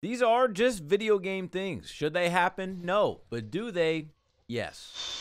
These are just video game things. Should they happen? No. But do they? Yes.